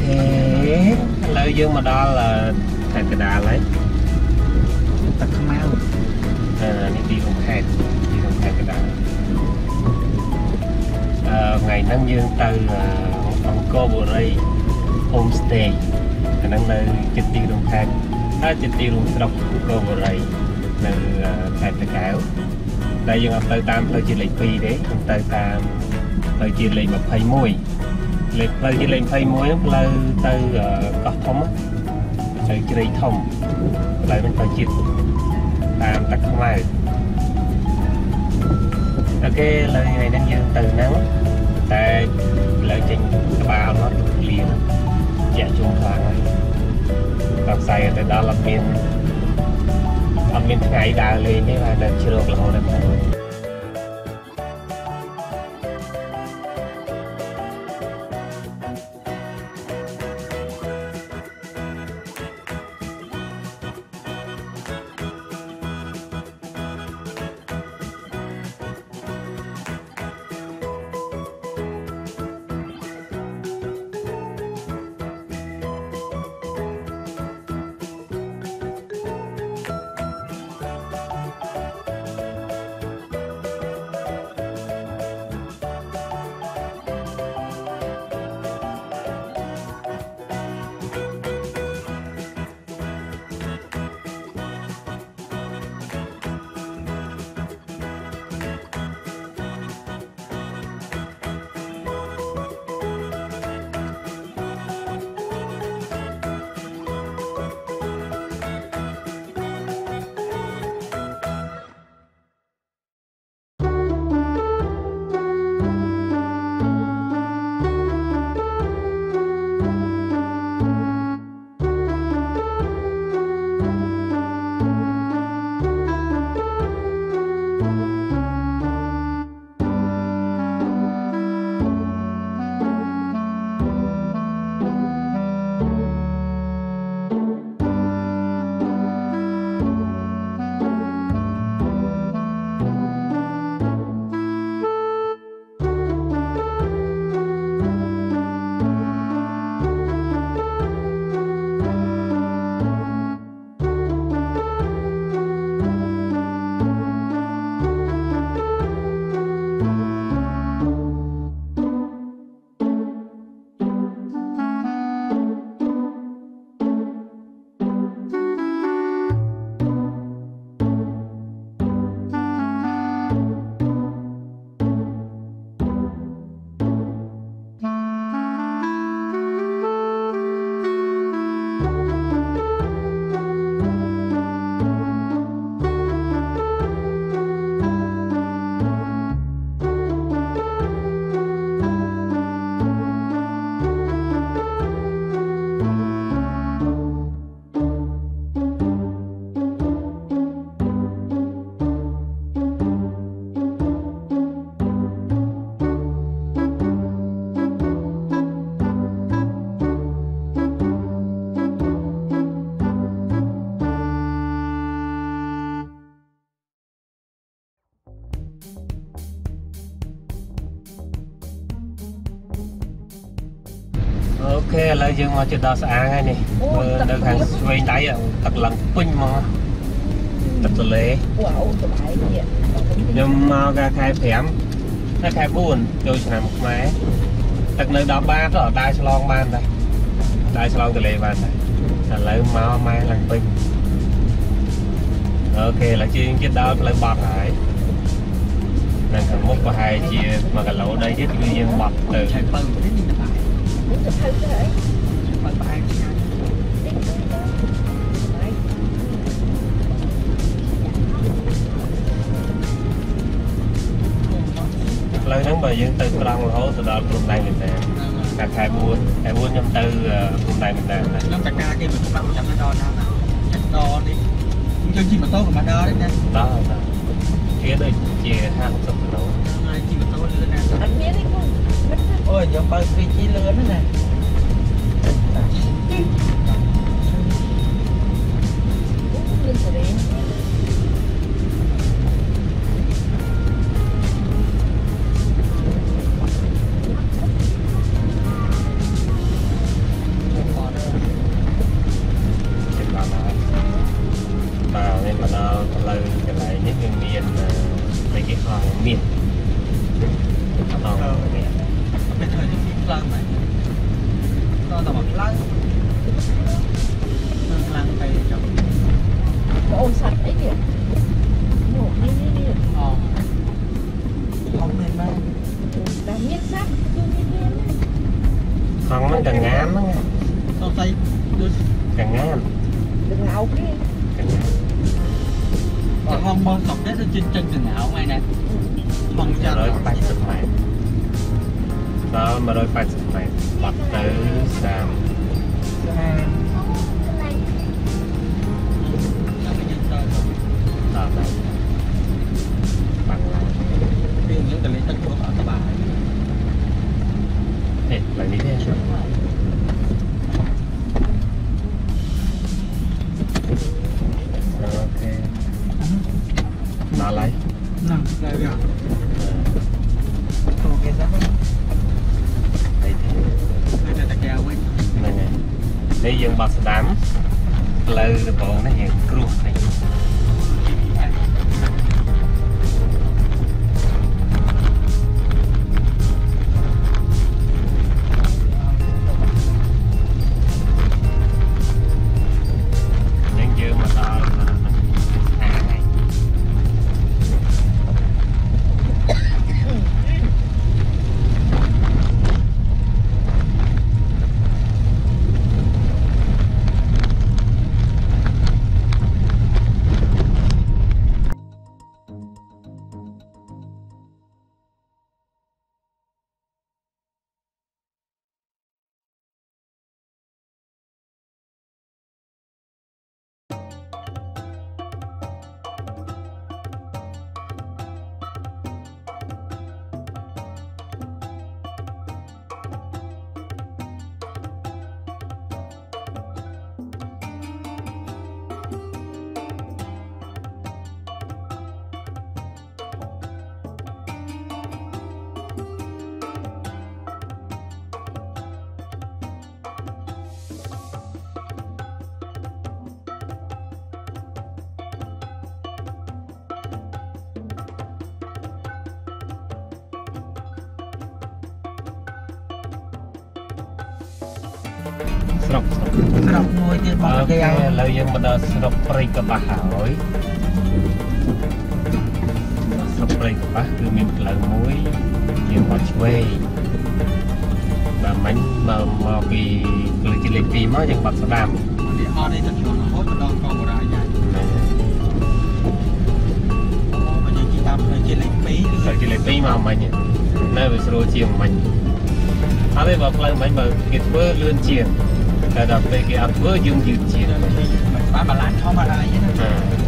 ខេឥឡូវយើងមកដល់ខេត្តកណ្ដាលហើយទឹកខ្មៅអឺនេះទីរួមខេត្តទីរួមខេត្តកណ្ដាលអឺថ្ងៃហ្នឹងយើងទៅអង្គរបុរី homestay អាហ្នឹងនៅជិតទីរួមខេត្តហើយជិតទីរួមស្រុកអង្គរបុរីនៅខេត្តតាកែវតែយើងអត់ទៅតាមផ្លូវជាតិលេខ2ទេយើងទៅតាមផ្លូវជាតិលេខ21 លេខផ្លូវជាតិលេខ21ហ្នឹងផ្លូវទៅកោះធំទៅជ្រៃធំផ្លូវហ្នឹងផ្លូវជាតិតាមទឹកខ្មៅអូខេឥឡូវថ្ងៃនេះយើងទៅហ្នឹងតែឥឡូវចេញក្បាលមកលៀងជាក់ជុំខ្លាំងហើយដល់ផ្សាយទៅដល់អត់មានអត់មានថ្ងៃដើរលេងទេបាទនៅជ្រោករហូតដល់ អូខេឥឡូវយើងមកជិតដល់ស្អាងហើយនេះមើលនៅខាងស្វែងដៃទឹកឡើងពេញមកទឹកទន្លេវ៉ាវសบายទៀតខ្ញុំមកកាលខែ5ដល់ខែ4ចូលឆ្នាំខ្មែរទឹកនៅ10បាតក៏ដើរឆ្លងបានដែរដើរឆ្លងទន្លេបានដែរឥឡូវមកម៉ែឡើងពេញអូខេឥឡូវយើងជិតដល់ផ្លូវបត់ហើយនៅខាងមុខប្រហែលជាមួយគីឡូដែរទៀតគឺយើងបត់ទៅខែ5 Đứng được hơn thế Lời nắng bởi dân từ trăng Lô từ đó cùng Đài mình Nam. Cả hai buôn hai buôn nhâm từ ờ, cùng Đài mình Nam Lâm cả Ca kia mình cũng bắt một trăm cái đo nào nào. Chắc đo đi. Cũng chơi chi mà tốt mà đo đấy nha Đó, đó Kia đây chia 50 kg Chi mà tốt lên nè Anh biết đấy không ណាស់អត់មានទេគូមិនអូយខ្ញុំបើគ្រីជីលឿនណាស់មា 80 mijl. Samen met 50 mijl. Wat duizend. Tạm đây. Bằng lại. Vì những cái lấy tất cả các bạn. Nè, lại đi theo. 拿来，那来两。 លយើងទៅលេងទឹកព្រោះអត់សប្បាយហេតុឡើងនេះទេអូខេដល់ហើយហ្នឹងទៅយកទៅគេសាប់អីទេទៅតែកែវវិញហ្នឹងហើយនេះយើងបត់ស្ដាំផ្លូវដំបងនេះយើងគ្រោះនេះ ស្រុកស្រុកស្រុកមួយទៀតបអូត់ខេកែវឥឡូវយើងមកដល់ស្រុកព្រៃកបាស់ហើយស្រុកព្រៃកបាស់គឺមានផ្លូវមួយយើងមកឆ្វេងបាទមិញមកមកពីផ្លូវជាលេខ2មកយើងបាត់ស្ដាំនេះអត់ទេទៅឆ្លងរហូតដល់កងបរាយ៉ាអូបើយើងជិះតាមផ្លូវជាលេខ2ផ្លូវជាលេខ2មកមិញនៅវាស្រួលជាងមិញ អត់ទេបើផ្លូវមិញបើគេធ្វើលឿនជាងតែដល់ពេលគេអត់ធ្វើយើងយឺតជាងមិនបានបាឡានធម្មតាទេណាបាឡានខំ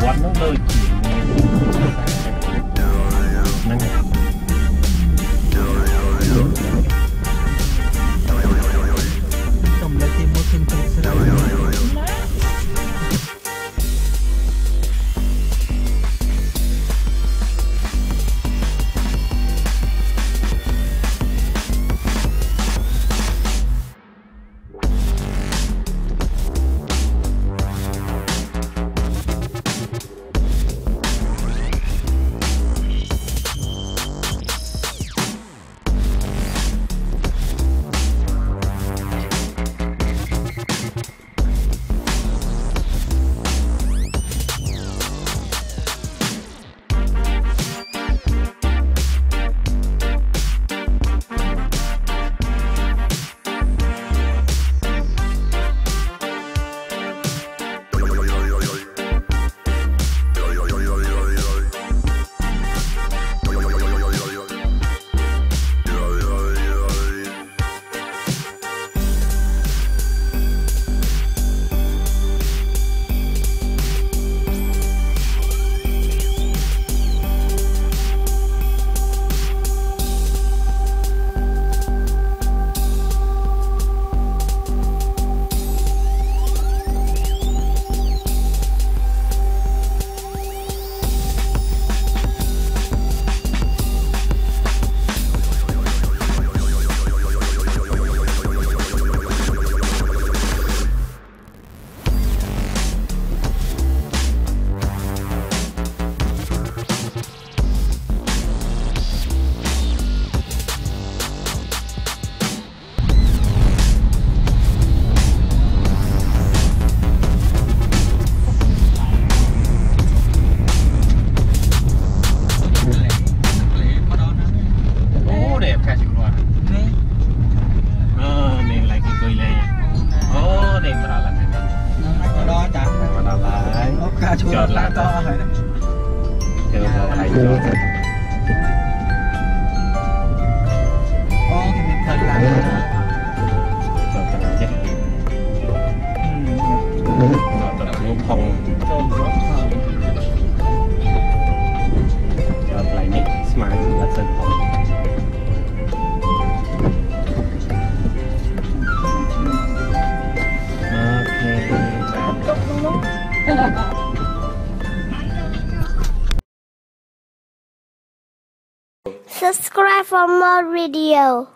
អឺវត្ត Subscribe for more video.